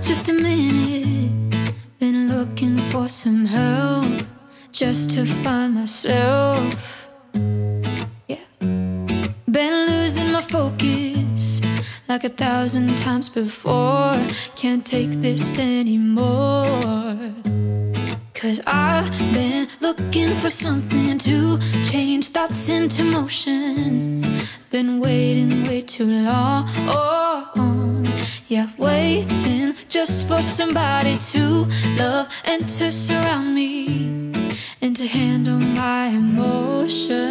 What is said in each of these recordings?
just a minute. Been looking for some help Just to find myself. Yeah. Been losing my focus Like a thousand times before. Can't take this anymore. Cause I've been looking for something to change thoughts into motion. Been waiting way too long. Oh, yeah, wait just for somebody to love and to surround me and to handle my emotions.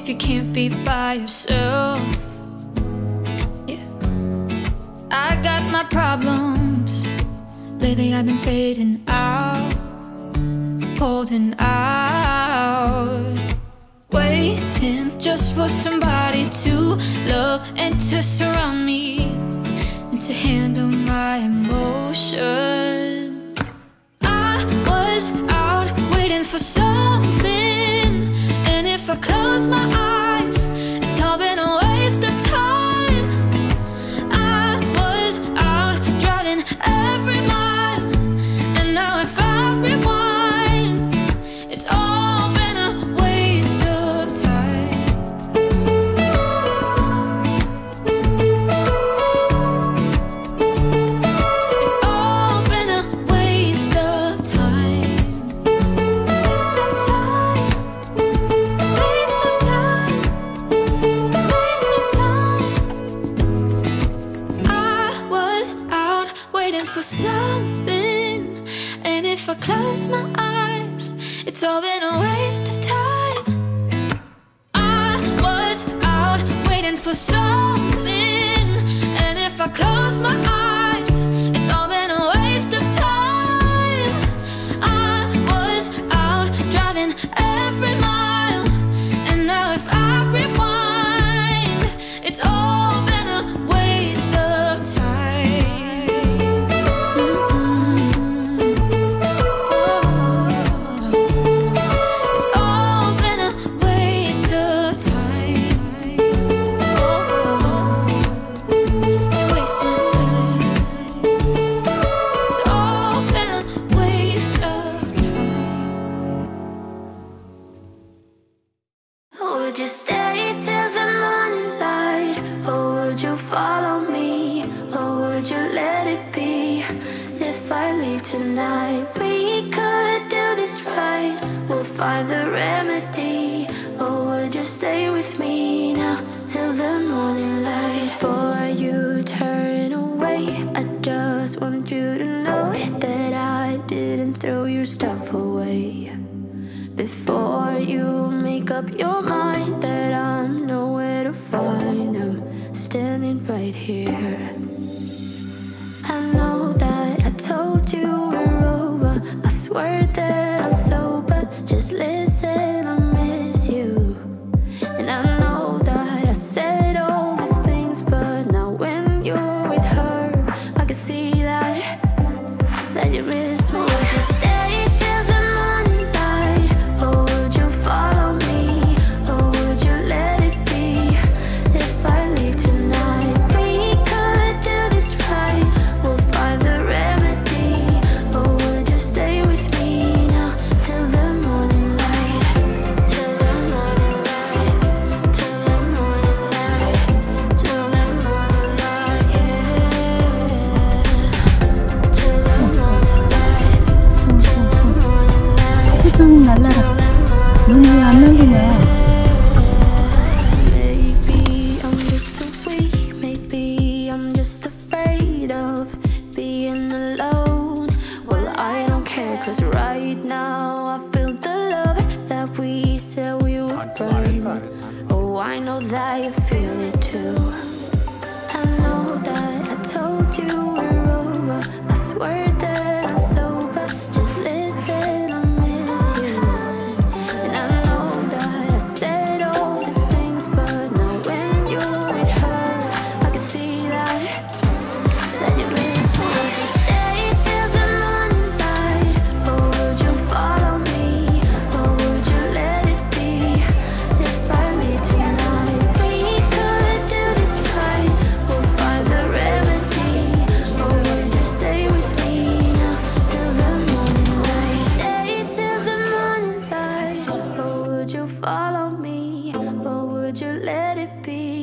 If you can't be by yourself? Yeah. I got my problems. Lately I've been fading out, holding out, waiting just for somebody to love and to surround close my eyes, for something, and if I close my eyes, it's all been a find the remedy. Or would you stay with me now till the morning light? Before you turn away, I just want you to know that I didn't throw your stuff away. Before you make up your mind that I'm nowhere to find, I'm standing right here. I know that I told you we're over. I swear I know that you feel it too. I know that I told you we're over. I swear. be?